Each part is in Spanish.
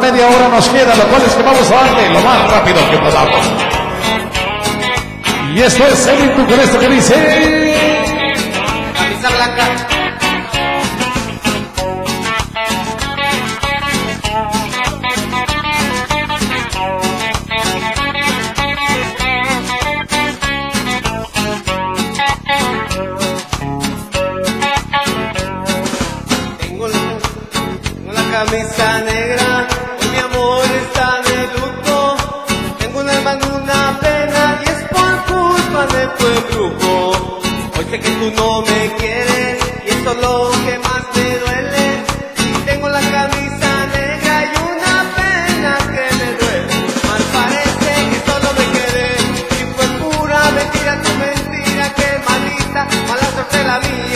Media hora nos queda, lo cual es que vamos a darle lo más rápido que podamos. Y esto es el con esto que dice. Camisa blanca. Tengo la, camisa negra, eso es lo que más me duele. Tengo la camisa negra y una pena que me duele. Mal parece que solo me quedé y fue pura mentira tu mentira, que malita, mala suerte la mía,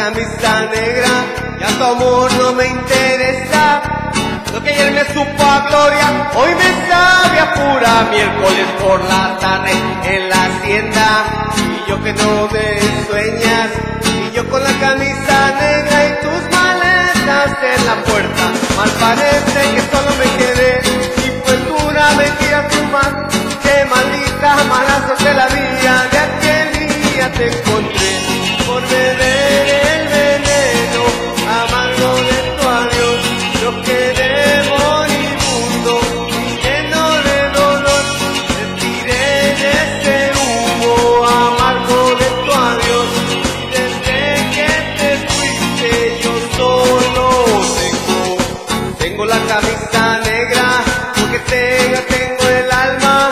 Camisa negra, ya tu amor no me interesa. Lo que ayer me supo a gloria, hoy me sabe a pura miércoles por la tarde en la hacienda. Y yo que no me sueñas, y yo con la camisa negra y tus maletas en la puerta. Tengo el alma.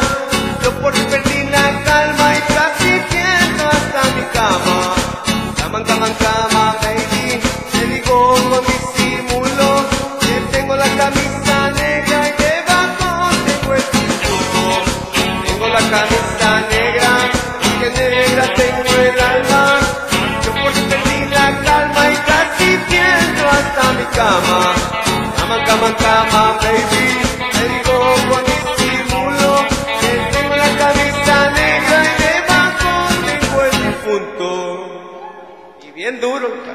Yo por ti perdí la calma y casi tiendo hasta mi cama. Cama, cama, cama, baby. Te digo con disimulo que tengo la camisa negra y debajo tengo el título. Tengo la camisa negra, porque negra tengo el alma. Yo por ti perdí la calma y casi tiendo hasta mi cama. Cama, cama, cama, चैन दूर होता।